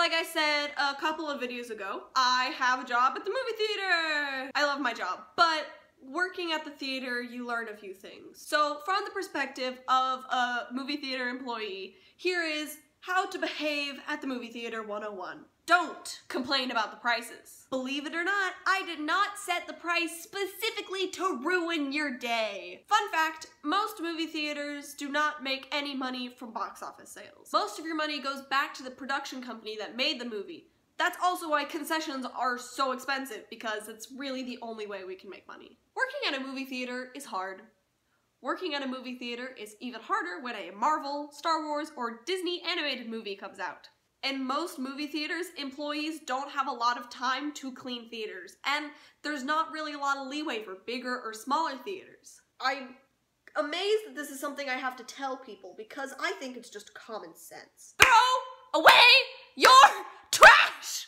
like I said a couple of videos ago, I have a job at the movie theater. I love my job, but working at the theater, you learn a few things. So from the perspective of a movie theater employee, here is how to behave at the movie theater 101. Don't complain about the prices. Believe it or not, I did not set the price specifically to ruin your day. Fun fact, most movie theaters do not make any money from box office sales. Most of your money goes back to the production company that made the movie. That's also why concessions are so expensive because it's really the only way we can make money. Working at a movie theater is hard. Working at a movie theater is even harder when a Marvel, Star Wars, or Disney animated movie comes out. In most movie theaters, employees don't have a lot of time to clean theaters, and there's not really a lot of leeway for bigger or smaller theaters. I'm amazed that this is something I have to tell people because I think it's just common sense. Throw away your trash!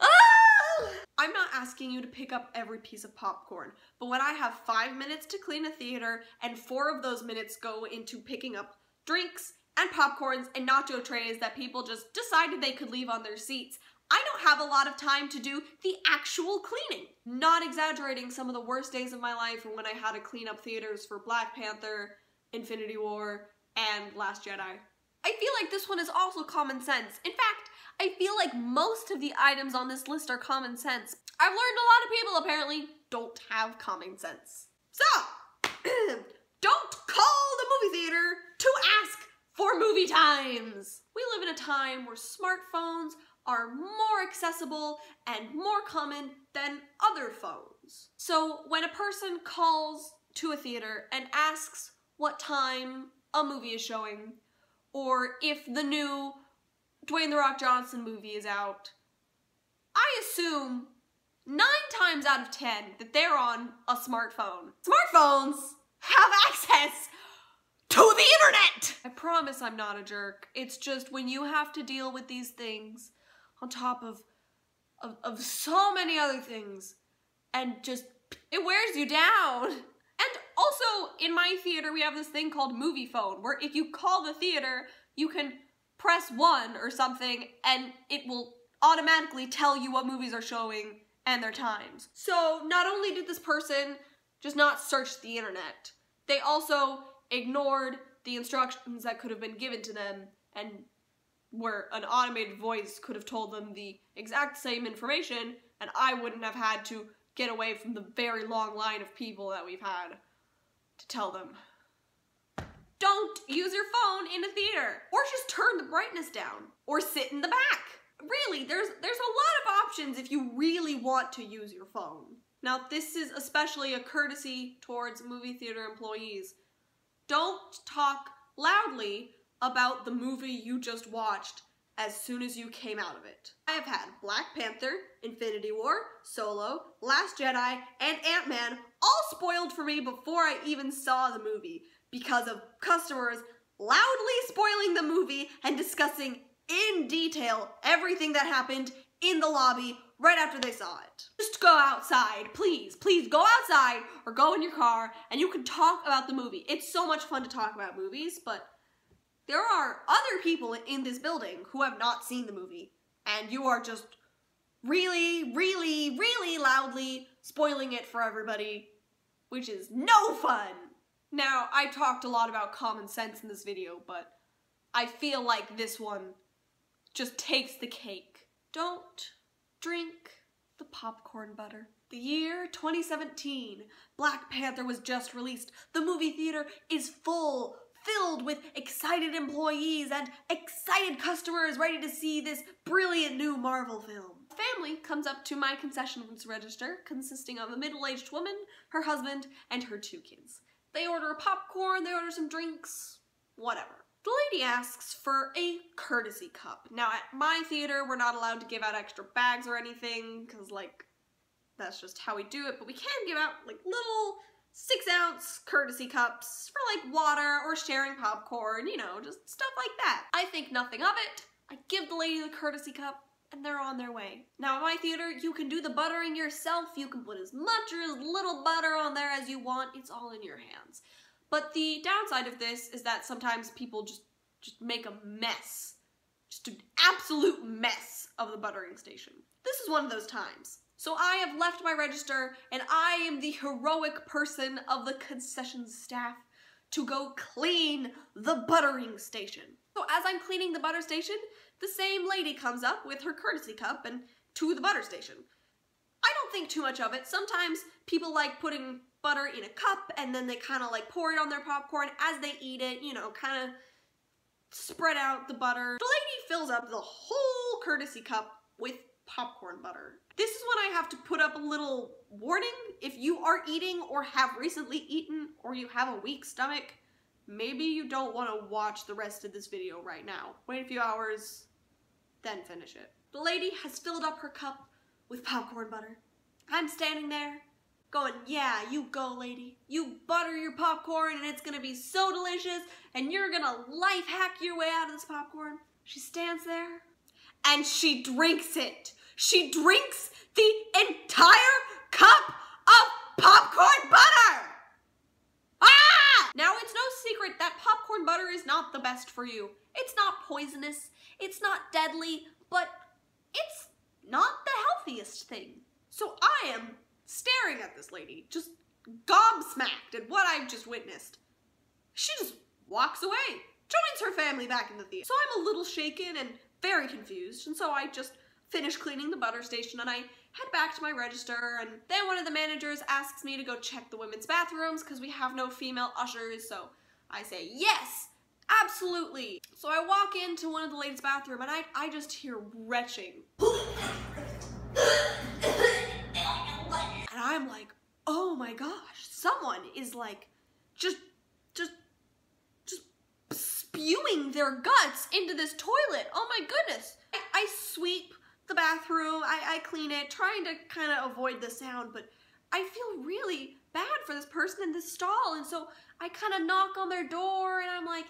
Ah! I'm not asking you to pick up every piece of popcorn, but when I have five minutes to clean a theater and four of those minutes go into picking up drinks and popcorns and nacho trays that people just decided they could leave on their seats, I don't have a lot of time to do the actual cleaning. Not exaggerating, some of the worst days of my life were when I had to clean up theaters for Black Panther, Infinity War, and Last Jedi. I feel like this one is also common sense. In fact, I feel like most of the items on this list are common sense. I've learned a lot of people apparently don't have common sense. So, don't call the movie theater to ask for movie times. We live in a time where smartphones are more accessible and more common than other phones. So when a person calls to a theater and asks what time a movie is showing, or if the new Dwayne The Rock Johnson movie is out, I assume nine times out of ten that they're on a smartphone. Smartphones have access to the internet! I promise I'm not a jerk. It's just when you have to deal with these things on top of, of, of so many other things and just, it wears you down. And also, in my theater, we have this thing called movie phone, where if you call the theater, you can press one or something, and it will automatically tell you what movies are showing and their times. So not only did this person just not search the internet, they also ignored the instructions that could have been given to them and where an automated voice could have told them the exact same information and I wouldn't have had to get away from the very long line of people that we've had to tell them. Don't use your phone in a theater or just turn the brightness down or sit in the back. Really, there's there's a lot of options if you really want to use your phone. Now, this is especially a courtesy towards movie theater employees. Don't talk loudly about the movie you just watched as soon as you came out of it. I have had Black Panther, Infinity War, Solo, Last Jedi, and Ant-Man all spoiled for me before I even saw the movie because of customers loudly spoiling the movie and discussing in detail everything that happened in the lobby right after they saw it. Just go outside, please. Please go outside or go in your car and you can talk about the movie. It's so much fun to talk about movies, but there are other people in this building who have not seen the movie, and you are just really, really, really loudly spoiling it for everybody, which is no fun. Now, I talked a lot about common sense in this video, but I feel like this one just takes the cake. Don't drink the popcorn butter. The year 2017, Black Panther was just released. The movie theater is full filled with excited employees and excited customers ready to see this brilliant new Marvel film. Family comes up to my concessions register consisting of a middle-aged woman, her husband, and her two kids. They order a popcorn, they order some drinks, whatever. The lady asks for a courtesy cup. Now at my theater, we're not allowed to give out extra bags or anything because like that's just how we do it, but we can give out like little six ounce courtesy cups for like water or sharing popcorn, you know, just stuff like that. I think nothing of it. I give the lady the courtesy cup and they're on their way. Now at my theater, you can do the buttering yourself. You can put as much or as little butter on there as you want. It's all in your hands. But the downside of this is that sometimes people just just make a mess. Just an absolute mess of the buttering station. This is one of those times. So I have left my register and I am the heroic person of the concession staff to go clean the buttering station. So as I'm cleaning the butter station, the same lady comes up with her courtesy cup and to the butter station. Don't think too much of it. Sometimes people like putting butter in a cup and then they kind of like pour it on their popcorn as they eat it, you know, kind of spread out the butter. The lady fills up the whole courtesy cup with popcorn butter. This is when I have to put up a little warning. If you are eating or have recently eaten or you have a weak stomach, maybe you don't want to watch the rest of this video right now. Wait a few hours, then finish it. The lady has filled up her cup with popcorn butter. I'm standing there going, yeah, you go, lady. You butter your popcorn and it's gonna be so delicious and you're gonna life hack your way out of this popcorn. She stands there and she drinks it. She drinks the entire cup of popcorn butter! Ah! Now, it's no secret that popcorn butter is not the best for you. It's not poisonous, it's not deadly, but it's not the healthiest thing. So I am staring at this lady, just gobsmacked at what I've just witnessed. She just walks away, joins her family back in the theater. So I'm a little shaken and very confused, and so I just finish cleaning the butter station and I head back to my register and then one of the managers asks me to go check the women's bathrooms because we have no female ushers so I say yes absolutely so I walk into one of the ladies bathroom and I, I just hear retching is like just just just spewing their guts into this toilet oh my goodness I, I sweep the bathroom, I, I clean it, trying to kind of avoid the sound, but I feel really bad for this person in this stall, and so I kind of knock on their door, and I'm like,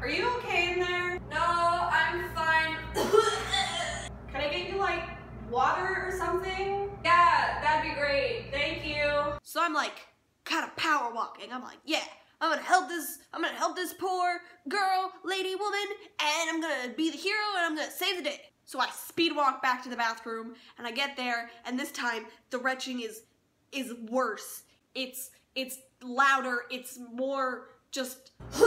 Are you okay in there? No, I'm fine. Can I get you, like, water or something? Yeah, that'd be great. Thank you. So I'm like, kind of power walking. I'm like, yeah, I'm gonna help this, I'm gonna help this poor girl, lady, woman, and I'm gonna be the hero, and I'm gonna save the day. So I speed walk back to the bathroom and I get there and this time the retching is is worse. It's it's louder, it's more just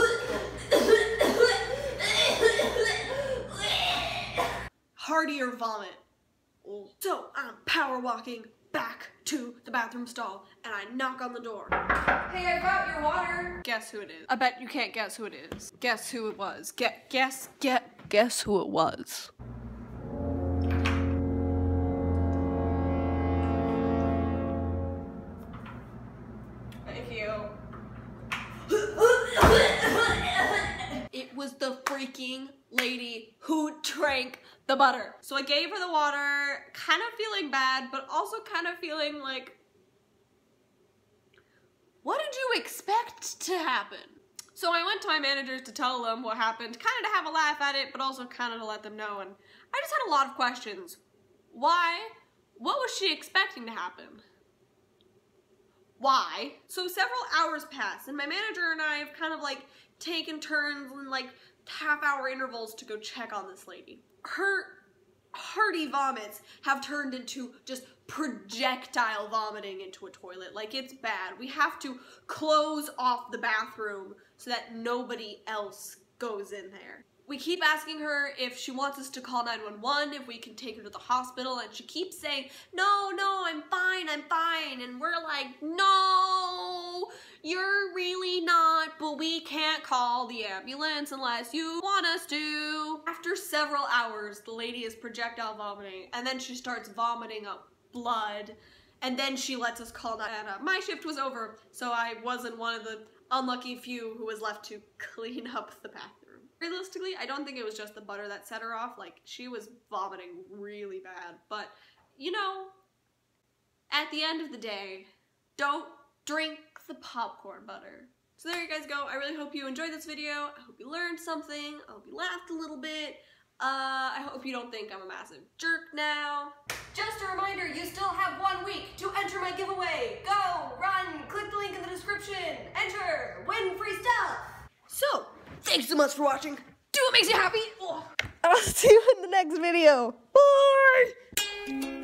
heartier vomit. So I'm power walking back to the bathroom stall and I knock on the door. Hey, I got your water. Guess who it is? I bet you can't guess who it is. Guess who it was. Get guess get guess who it was. Thank you. it was the freaking lady who drank the butter. So I gave her the water, kind of feeling bad, but also kind of feeling like, what did you expect to happen? So I went to my managers to tell them what happened, kind of to have a laugh at it, but also kind of to let them know. And I just had a lot of questions. Why? What was she expecting to happen? Why? So several hours pass, and my manager and I have kind of like taken turns and like half hour intervals to go check on this lady. Her hearty vomits have turned into just projectile vomiting into a toilet. Like it's bad. We have to close off the bathroom so that nobody else goes in there. We keep asking her if she wants us to call 911, if we can take her to the hospital, and she keeps saying, no, no, I'm fine, I'm fine. And we're like, no, you're really not, but we can't call the ambulance unless you want us to. After several hours, the lady is projectile vomiting, and then she starts vomiting up blood, and then she lets us call. And, uh, my shift was over, so I wasn't one of the unlucky few who was left to clean up the bathroom. Realistically, I don't think it was just the butter that set her off. Like, she was vomiting really bad. But, you know, at the end of the day, don't drink the popcorn butter. So there you guys go. I really hope you enjoyed this video. I hope you learned something. I hope you laughed a little bit. Uh, I hope you don't think I'm a massive jerk now. Just a reminder, you still have one week to enter my giveaway. Go, run, click the link in the description, enter, win free stuff. So, Thanks so much for watching. Do what makes you happy. Oh. I'll see you in the next video. Bye!